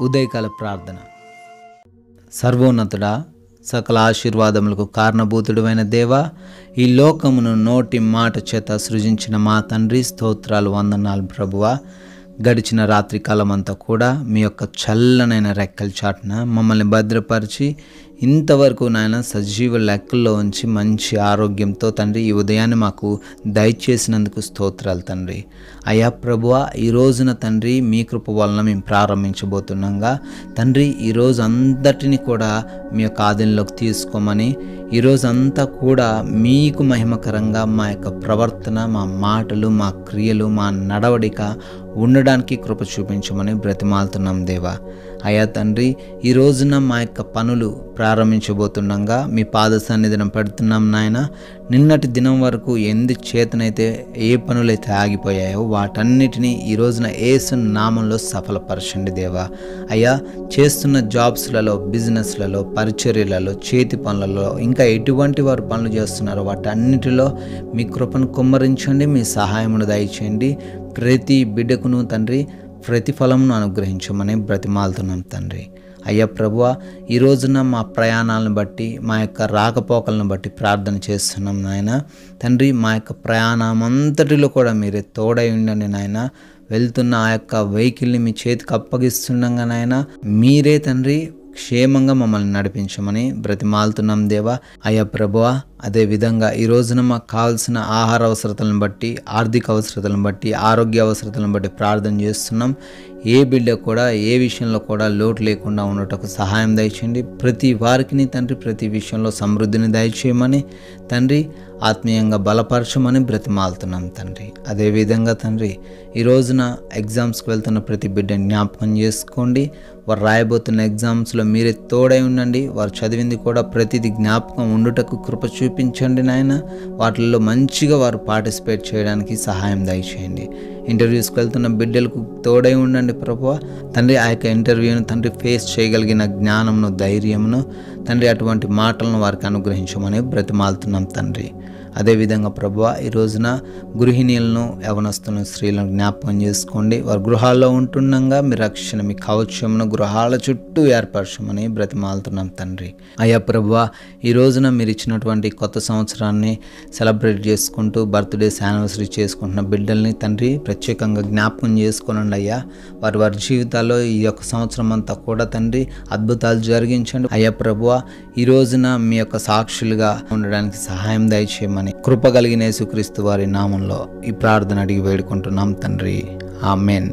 ఉదయకాల ప్రార్థన. సర్వోన్నతుడా సకల ఆశీర్వాదములకు కారణభూతుడైన దేవా ఈ లోకమును నోటి మాట చేత సృజించిన మా తండ్రి స్తోత్రాలు వందనాలు ప్రభువ. గడిచిన రాత్రి కాలమంతా కూడా మీ యొక్క చల్లనైన రెక్కల చాటున మమ్మల్ని భద్రపరిచి ఇంతవరకు నాయన సజీవ లెక్కల్లో ఉంచి మంచి ఆరోగ్యంతో తండ్రి ఈ ఉదయాన్ని మాకు దయచేసినందుకు స్తోత్రాలు తండ్రి. అయా ప్రభువ ఈ రోజున తండ్రి మీ కృప వలన మేము ప్రారంభించబోతున్నాగా. తండ్రి ఈరోజు అంతటిని కూడా మీ యొక్క ఆధీనంలోకి తీసుకోమని ఈరోజు అంతా కూడా మీకు మహిమకరంగా మా యొక్క ప్రవర్తన మా మాటలు మా క్రియలు మా నడవడిక ఉండడానికి కృప చూపించమని బ్రతిమాలుతున్నాం దేవా. అయా తండ్రి ఈ రోజున మా యొక్క పనులు ప్రారంభించబోతుండగా మీ పాద సన్నిధిని పెడుతున్నాం నాయన. నిన్నటి దినం వరకు ఎందు చేతనైతే ఏ పనులైతే ఆగిపోయాయో వాటన్నిటినీ ఈ రోజున ఏసు నామంలో సఫలపరచండి దేవా. అయ్యా చేస్తున్న జాబ్స్లలో బిజినెస్లలో పరిచర్యలలో చేతి పనులలో ఇంకా ఎటువంటి వారు పనులు చేస్తున్నారో వాటన్నిటిలో మీ కృపను కుమ్మరించండి మీ సహాయమును దయచేయండి. ప్రతి బిడ్డకును తండ్రి ప్రతిఫలంను అనుగ్రహించమని బ్రతిమాలుతున్నాం తండ్రి. అయ్యా ప్రభువ ఈ రోజున మా ప్రయాణాలను బట్టి మా యొక్క రాకపోకలను బట్టి ప్రార్థన చేస్తున్నాం నాయన. తండ్రి మా యొక్క ప్రయాణం అంతటిలో కూడా మీరే తోడై ఉండండి నాయన. వెళ్తున్న ఆ యొక్క వెహికల్ని మీ చేతికి అప్పగిస్తుండగా నాయన మీరే తండ్రి క్షేమంగా మమ్మల్ని నడిపించమని బ్రతిమాలుతున్నాం దేవా. అయ్యా ప్రభువా అదే విధంగా ఈ రోజున మాకు కావాల్సిన ఆహార అవసరతలను బట్టి ఆర్థిక అవసరతలను బట్టి ఆరోగ్య అవసరతలను బట్టి ప్రార్థన చేస్తున్నాం. ఏ బిడ్డ కూడా ఏ విషయంలో కూడా లోటు లేకుండా ఉండటకు సహాయం దయచేయండి. ప్రతి వారికి తండ్రి ప్రతి విషయంలో సమృద్ధిని దయచేయమని తండ్రి ఆత్మీయంగా బలపరచమని బ్రతిమాలుతున్నాం తండ్రి. అదేవిధంగా తండ్రి ఈ రోజున ఎగ్జామ్స్కి వెళ్తున్న ప్రతి బిడ్డని జ్ఞాపకం చేసుకోండి. వారు రాయబోతున్న ఎగ్జామ్స్లో మీరే తోడై ఉండండి. వారు చదివింది కూడా ప్రతిదీ జ్ఞాపకం ఉండుటకు కృప చూపించండి నాయన. వాటిల్లో మంచిగా వారు పార్టిసిపేట్ చేయడానికి సహాయం దయచేయండి. ఇంటర్వ్యూస్కి వెళ్తున్న బిడ్డలకు తోడై ఉండండి ప్రభు తండ్రి ఆ యొక్క ఇంటర్వ్యూను తండ్రి ఫేస్ చేయగలిగిన జ్ఞానమును ధైర్యమును తండ్రి అటువంటి మాటలను వారికి అనుగ్రహించమని బ్రతిమాలుతున్నాం తండ్రి. అదేవిధంగా ప్రభు ఈ రోజున గృహిణీలను యవనస్తులను స్త్రీలను జ్ఞాపకం చేసుకోండి. వారు గృహాల్లో ఉంటుండగా మీ రక్షణ మీ కవచమును గృహాల చుట్టూ ఏర్పరచమని బ్రతిమాలుతున్నాం తండ్రి. అయ్యా ప్రభు ఈ రోజున మీరు ఇచ్చినటువంటి కొత్త సంవత్సరాన్ని సెలబ్రేట్ చేసుకుంటూ బర్త్డేస్ యానివర్సరీ చేసుకుంటున్న బిడ్డల్ని తండ్రి ప్రత్యేకంగా జ్ఞాపకం చేసుకోనండి అయ్యా. వారి వారి జీవితాల్లో ఈ యొక్క సంవత్సరం అంతా కూడా తండ్రి అద్భుతాలు జరిగించండి. అయ్యా ప్రభువ ఈ రోజున మీ యొక్క సాక్షులుగా ఉండడానికి సహాయం దయచేయమని కృప కలిగిన యేసుక్రీస్తు వారి నామంలో ఈ ప్రార్థన అడిగి వేడుకుంటున్నాం తండ్రి. ఆమెన్.